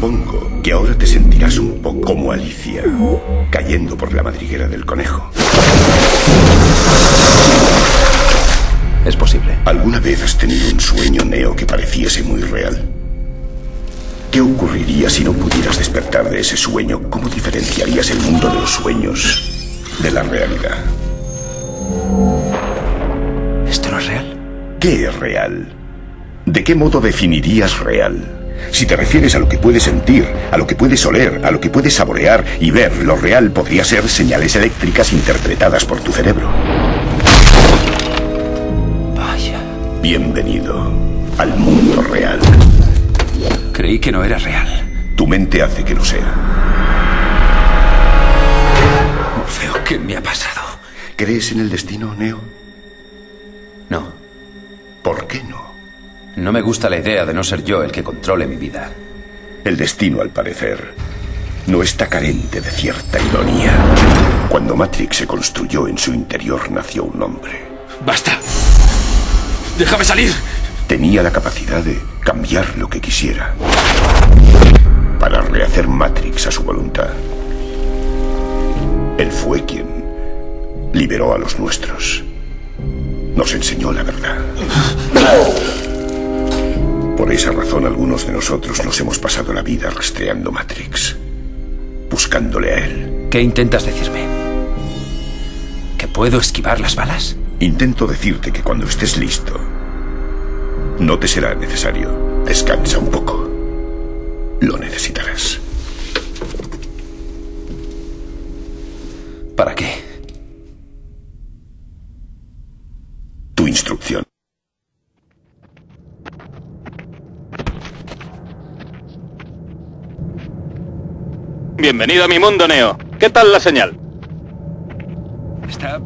Supongo que ahora te sentirás un poco como Alicia, cayendo por la madriguera del conejo. Es posible. ¿Alguna vez has tenido un sueño, Neo, que pareciese muy real? ¿Qué ocurriría si no pudieras despertar de ese sueño? ¿Cómo diferenciarías el mundo de los sueños de la realidad? ¿Esto no es real? ¿Qué es real? ¿De qué modo definirías real? Si te refieres a lo que puedes sentir, a lo que puedes oler, a lo que puedes saborear y ver, lo real podría ser señales eléctricas interpretadas por tu cerebro. Vaya. Bienvenido al mundo real. Creí que no era real. Tu mente hace que lo sea. Morfeo, ¿qué me ha pasado? ¿Crees en el destino, Neo? No. ¿Por qué no? No me gusta la idea de no ser yo el que controle mi vida. El destino, al parecer, no está carente de cierta ironía. Cuando Matrix se construyó en su interior nació un hombre. ¡Basta! ¡Déjame salir! Tenía la capacidad de cambiar lo que quisiera para rehacer Matrix a su voluntad. Él fue quien liberó a los nuestros. Nos enseñó la verdad. Por esa razón algunos de nosotros nos hemos pasado la vida rastreando Matrix, buscándole a él. ¿Qué intentas decirme? ¿Que puedo esquivar las balas? Intento decirte que cuando estés listo, no te será necesario. Descansa un poco. Lo necesitarás. Bienvenido a mi mundo, Neo. ¿Qué tal la señal? Está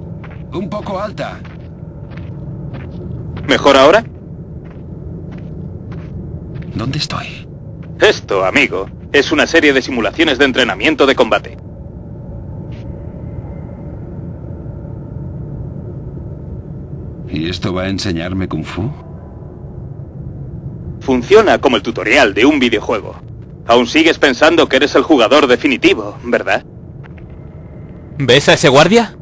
un poco alta. ¿Mejor ahora? ¿Dónde estoy? Esto, amigo, es una serie de simulaciones de entrenamiento de combate. ¿Y esto va a enseñarme kung fu? Funciona como el tutorial de un videojuego. Aún sigues pensando que eres el jugador definitivo, ¿verdad? ¿Ves a ese guardia?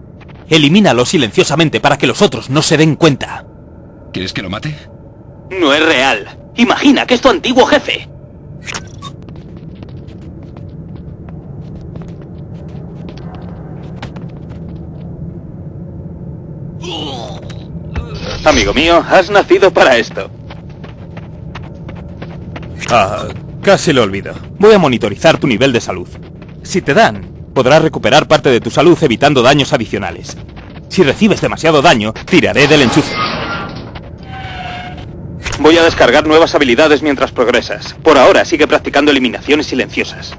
Elimínalo silenciosamente para que los otros no se den cuenta. ¿Quieres que lo mate? No es real. Imagina que es tu antiguo jefe. Amigo mío, has nacido para esto. Ah, casi lo olvido. Voy a monitorizar tu nivel de salud. Si te dan, podrás recuperar parte de tu salud evitando daños adicionales. Si recibes demasiado daño, tiraré del enchufe. Voy a descargar nuevas habilidades mientras progresas. Por ahora sigue practicando eliminaciones silenciosas.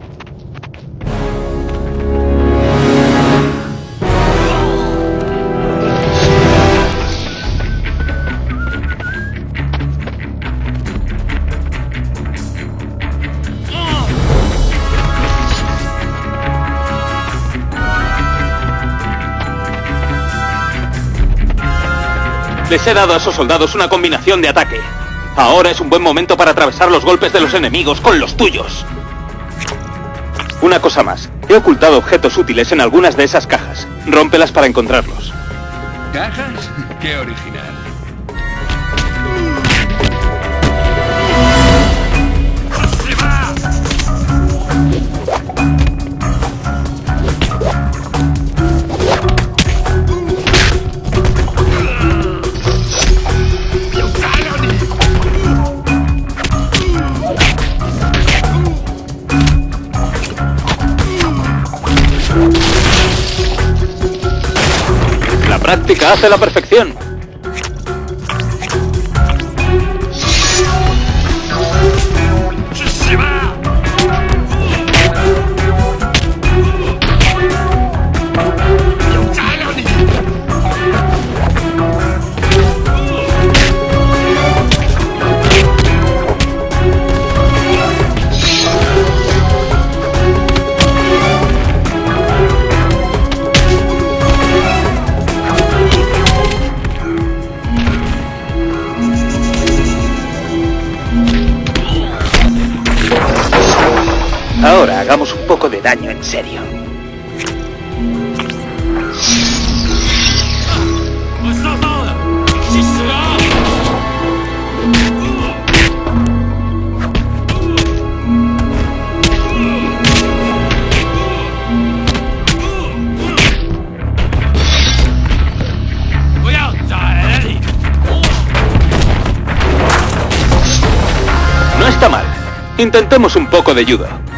Les he dado a esos soldados una combinación de ataque. Ahora es un buen momento para atravesar los golpes de los enemigos con los tuyos. Una cosa más. He ocultado objetos útiles en algunas de esas cajas. Rómpelas para encontrarlos. ¿Cajas? ¡Qué original! Hace la perfección. Serio. No está mal. Intentemos un poco de judo.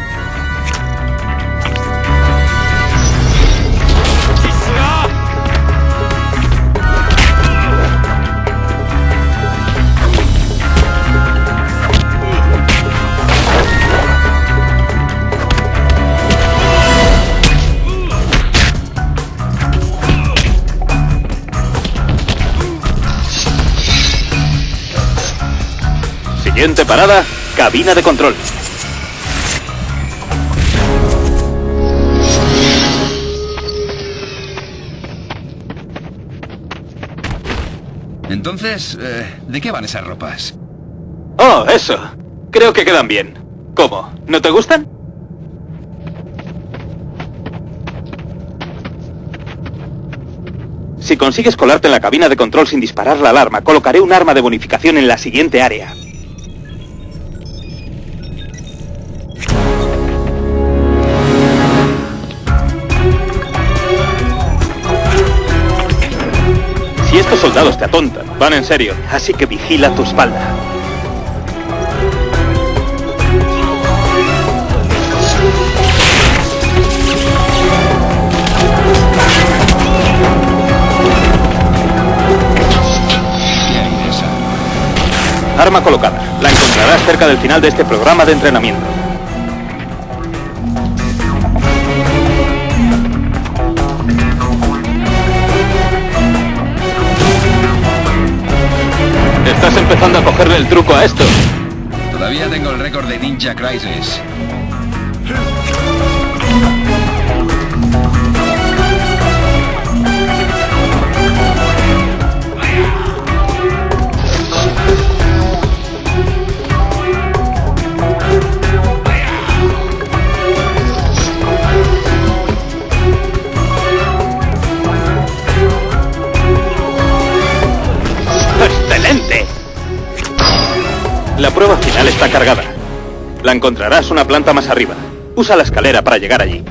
Siguiente parada, cabina de control. Entonces, eh, ¿de qué van esas ropas? Oh, eso. Creo que quedan bien. ¿Cómo? ¿No te gustan? Si consigues colarte en la cabina de control sin disparar la alarma, colocaré un arma de bonificación en la siguiente área. Soldados te atontan, van en serio, así que vigila tu espalda. Arma colocada. La encontrarás cerca del final de este programa de entrenamiento. Estás empezando a cogerle el truco a esto. Todavía tengo el récord de Ninja Crisis. Cargada. La encontrarás una planta más arriba. Usa la escalera para llegar allí.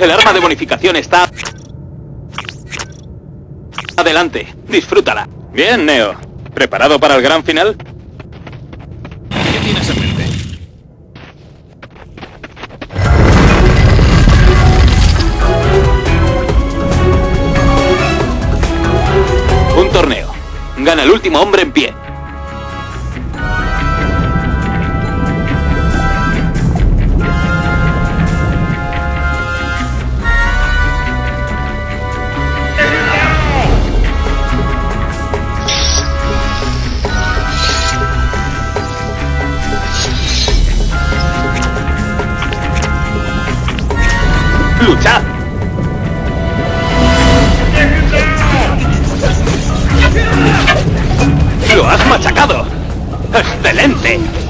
El arma de bonificación está... Adelante, disfrútala. Bien, Neo. ¿Preparado para el gran final? ¿Qué tienes en mente? Un torneo. Gana el último hombre en pie. ¡Excelente!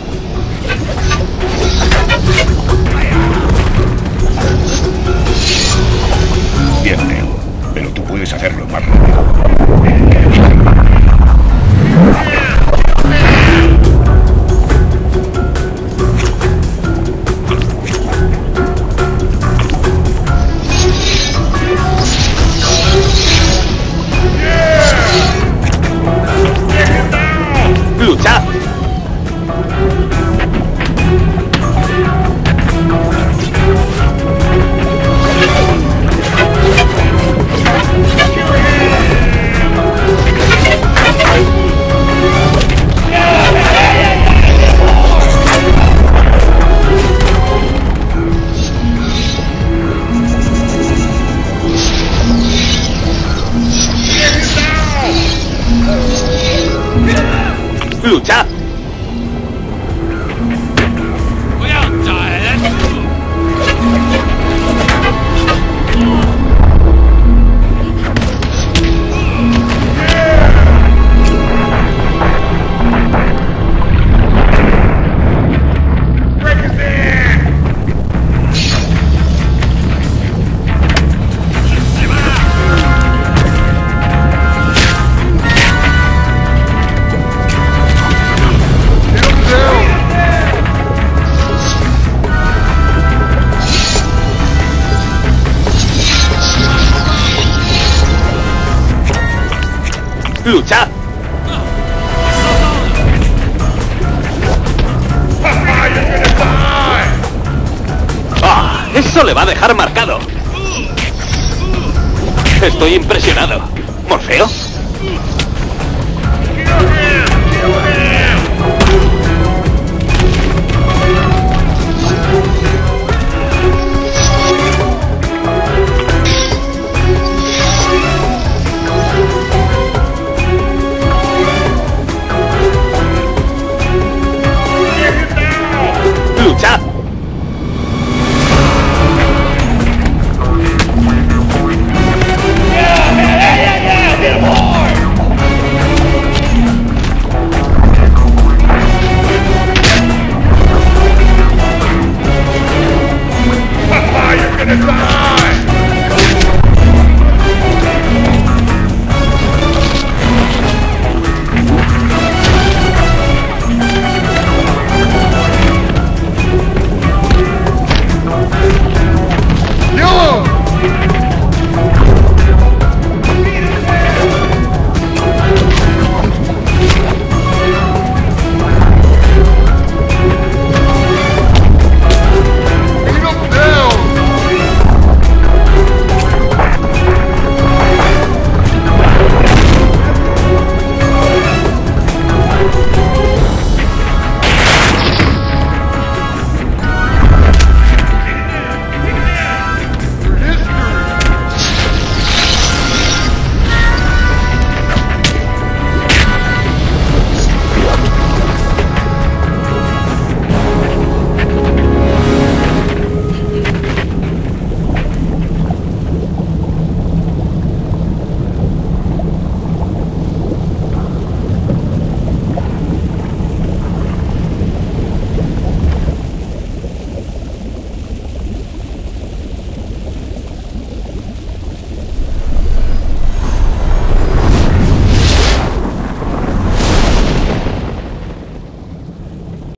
¡Luchad! ¡Ah! ¡Eso le va a dejar marcado! Estoy impresionado. ¿Morfeo?